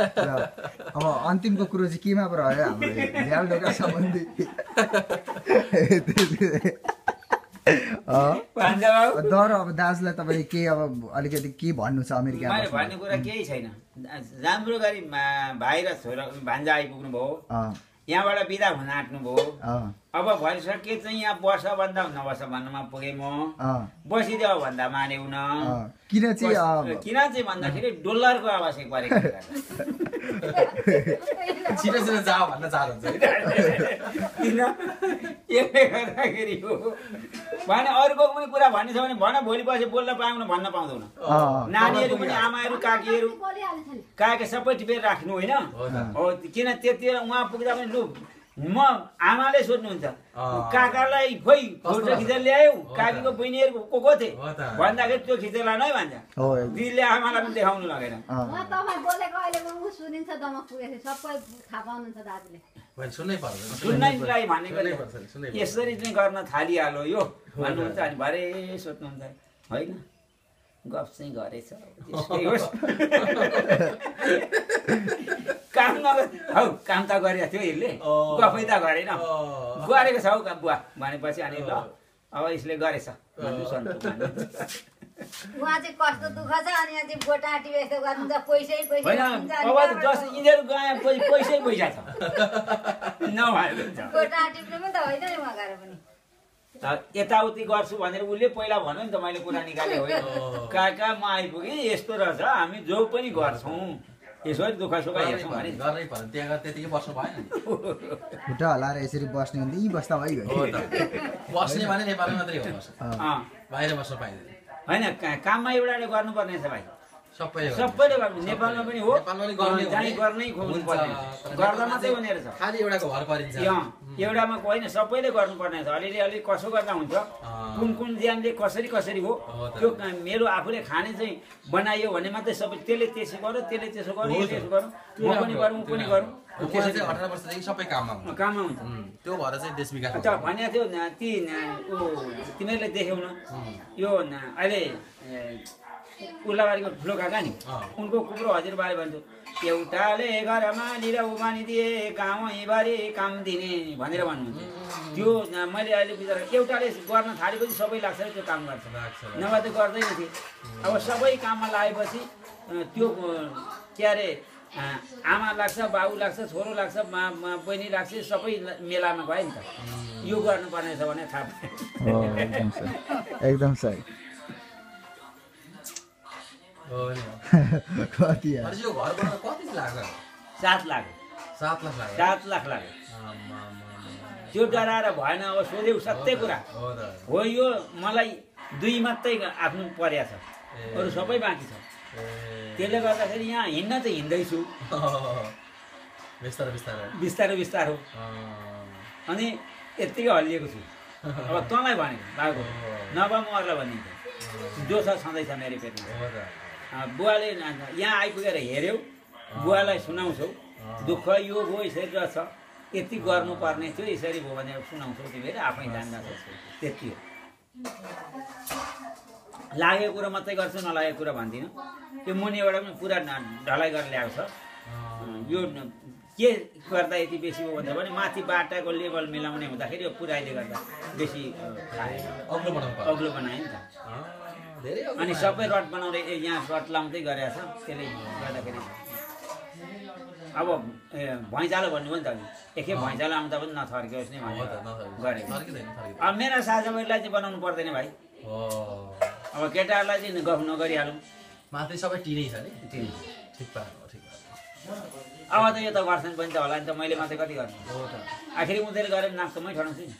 र अब अन्तिमको कुरो चाहिँ केमा पो रह्यो हाम्रो झ्याल ढोका सम्बन्धी? दर अब दाजुलाई तपाईँले के अब अलिकति के भन्नु छ अमेरिका भन्ने कुरा केही छैन। राम्रो गरी भाइ र छोरा भान्जा आइपुग्नु भयो यहाँबाट बिदा हुन आँट्नुभयो अब भइसके चाहिँ यहाँ बस भन्दा नबस भन्नमा पुगेँ म बसिदेऊ भन्दा मान्यौ न किन चाहिँ किन चाहिँ भन्दाखेरि डोलरको आवश्यक परेको छिटो छिटो जा भन्न चाहनुहुन्छ किन यसले गर्दाखेरि हो भने अरूको पनि कुरा भन्ने छ भने भन भोलि पछि बोल्न पाउन भन्न पाउँदैन। नानीहरू पनि आमाहरू काकीहरू काके सबै टिपेर राख्नु होइन? हो त। हो किन त्यति बेला उहाँ पुग्दा पनि लु म आमाले सोध्नुहुन्छ। काकालाई खोइ फोटो खिचेर ल्यायौ। काकीको बहिनीहरू को को थिए। भन्दाखेरि त्यो खिचेर लानु है भन्छ। दिदीले आमालाई पनि देखाउनु लगेन। सुन्नैलाई भनेको नि। यसरी चाहिँ गर्न थालिहाल्यो यो। भन्नुहुन्छ अनि भरे सोध्नुहुन्छ। होइन? गफ चाहिँ गरेछ। होस् काम नगर हौ काम त गरेको थियो यसले। गफै त गरेन। गरेको छ हौ बुवा भनेपछि अनि ल अब यसले गरेछ। उहाँ चाहिँ कस्तो दुःख छ अनि यहाँ चाहिँ गोटा टिपे यस्तो गर्नुहुन्छ पैसै पैसै होइन गर्नुहुन्छ, अनि अब त्यहाँबाट जस यिनीहरू गए पछि पैसै पैसा छ। नभएको छ गोटा टिप्नु पनि त होइन नि उहाँ गएर पनि। यताउति गर्छु भनेर उसले पहिला भन्यो नि त मैले कुरा निकालेँ होइन। कहाँ कहाँ म आइपुगेँ यस्तो रहेछ हामी जो पनि गर्छौँ। यसरी दुःख सुख गर्नै हेर्छौँ भने। पर्यो, गर्नै पर्यो। त्यहाँ गएर त्यतिकै बस्नु भएन नि। खुट्टा हल्लाएर यसरी बस्ने भने यहीँ बस्दा हो भइगयो त। बस्ने भने नेपालमा मात्रै हो बाहिर बस्नु पाइँदैन। होइन काममा एउटाले गर्नुपर्ने छ भाइ। सबैले गर्नु। नेपालमा पनि हो। पनि गर्ने खोज्नु पर्ने गर्दा मात्रै हुने रहेछ। खालि एउटाको भर परिन्छ। एउटामा होइन सबैले गर्नुपर्ने छ अलिअलि अलिक कसो गर्दा हुन्छ। कुन कुन ज्यानले कसरी कसरी हो। त्यो मेरो आफूले खाने चाहिँ बनाइयो भने मात्रै सबै त्यसले त्यसो गर्यो त्यसले त्यसो गर्यो हो यसले त। यसो गर्यो। त्यो म पनि गरौँ हो, पनि गरौँ। सबै काममा काममा हुन्छ। त्यो भएर चाहिँ देश विकास। भनेको थियो ती तिमीहरूले देख्यौ न। यो अहिले ए, उल्लाबारीको ठुलो काका नि। उनको कुप्रो हजुरबाले भन्थ्यो एउटाले घरमा लिएर उमानी दिए गाउँभरि काम दिने भनेर भन्नुहुन्थ्यो त्यो मैले अहिले बिचरा एउटाले गर्न थालेपछि सबै लाग्छ र त्यो काम गर्छ। नभए त गर्दैन थिए अब सबै काममा लागेपछि त्यो के अरे आमा लाग्छ बाबु लाग्छ छोरो लाग्छ मा बहिनी लाग्छ सबै ल- मेलामा गयो नि त। यो गर्नुपर्ने छ भने थाहा एकदम सही। कति सात लाख। सात लाख सात लाख लाग्यो। त्यो डराएर भएन अब सोध्यौ सत्य कुरा। हो यो मलाई दुई मात्रै आफ्नो पर्या छ। अरू सबै बाँकी छ। त्यसले गर्दाखेरि यहाँ हिँड्न चाहिँ हिँड्दैछु। बिस्तारै बिस्तारै। बिस्तारो बिस्तारो। अनि यत्तिकै हल्लिएको छु। अब तँलाई भनेको बाबु नभए म अरूलाई भनिदिन्थेँ। जो छ छँदैछ मेरो पेटमा। बुवाले यहाँ आइपुगेर हेऱ्यौ बुवालाई सुनाउँछौ दुःख यो हो यसरी रहेछ यति गर्नुपर्ने थियो यसरी भयो भनेर सुनाउँछौ तिमीले आफै जान्दछौ त्यति हो लागेको कुरो मात्रै गर्छु नलागेको कुरा भन्दिनँ त्यो मुनिबाट पनि पुरा ढलाइ गरेर ल्याएको छ यो के गर्दा यति बेसी हो भन्दा पनि माथि बाटाको लेभल मिलाउने हुँदाखेरि यो पुराइले गर्दा बेसी अग्लो बनायो नि त अनि। सबै रड बनाउँदै यहाँ रड लाउँदै गरेको छ। त्यसले गर्दाखेरि अब भैँचालो भन्नुभयो नि त एकै भैँचालो आउँदा पनि नथर्कियोस् नि थर्किँदैन। अब मेरा साथीभाइलाई चाहिँ बनाउनु पर्दैन भाइ। अब केटाहरूलाई चाहिँ गफ नगरिहालौँ। माथि सबै टिनै छ नि? त्यही। ठिक पाएको ठिक अब त यो त गर्छन् पनि त होला नि त मैले मात्रै कति गर्नु? हो त। आखिरी उनीहरूले गरे पनि नाक त मै ठडाउँछु नि।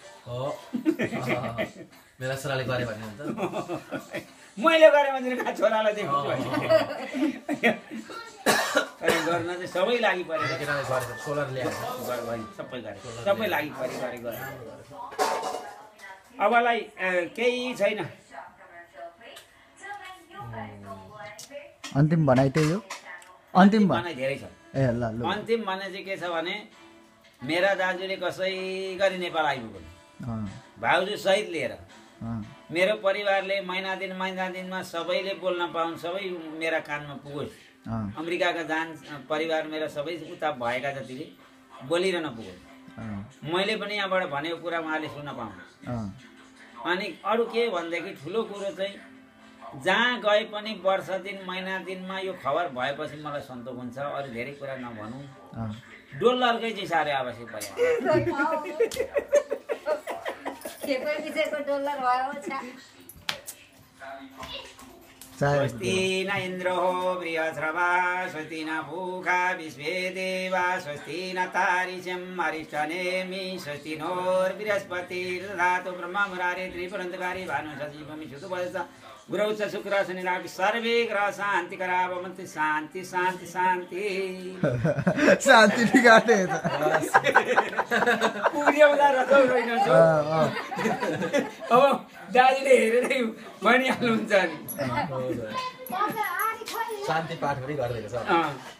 मेरा छोराले गरे हुन्छ मैले गरेँ भने कहाँ छोरालाई तर गर्न चाहिँ सबै लागि परेको सोलर ल्याएर सबै गरे। सबै लागि परे गरे गरे। अबलाई केही छैन। अन्तिम भनाइ त्यही हो। अन्तिम भन धेरै छ। ए ल ल। अन्तिम भने चाहिँ के छ भने मेरा दाजुले कसै गरी नेपाल आइपुग्यो। अँ, भाउजू सहित लिएर। मेरो परिवारले महिना दिन महिना दिनमा सबैले बोल्न पाउन् सबै मेरा कानमा पुगोस् अमेरिकाका जान परिवार मेरो सबै उता भएका जतिले बोलिरहन पुग्यो। अँ, मैले पनि यहाँबाट भनेको कुरा उहाँले सुन्न पाउनु। अनि अरू के भनेदेखि ठुलो कुरो चाहिँ जहाँ गए पनि वर्ष दिन महिना दिनमा यो खबर भएपछि मलाई सन्तोष हुन्छ। अरू धेरै कुरा नभनौँ। डोलरकै चाहिँ साह्रै आवश्यक भयो स्वस्ति न इन्द्रो बृहस्रवा स्वस्ति न भूखा विश्वे देवा स्वस्ति न तारिष्यं अरिष्टनेमि स्वस्ति नोर्बृहस्पतिर्धातु ब्रह्म मुरारे त्रिपुरन्तकारी भानु सजीवमि सुतुपदस गुरौ च शुक्र शनिरापि सर्वे ग्रह शान्तिकरा भवन्ति शान्ति शान्ति शान्ति शान्ति बिगाटे त। पुग्यौँदा रजौ रहेनछु अब दाजुले हेरेरै भनिहाल्नुहुन्छ नि शान्ति पाठ पनि गरिदिएको छ। अँ।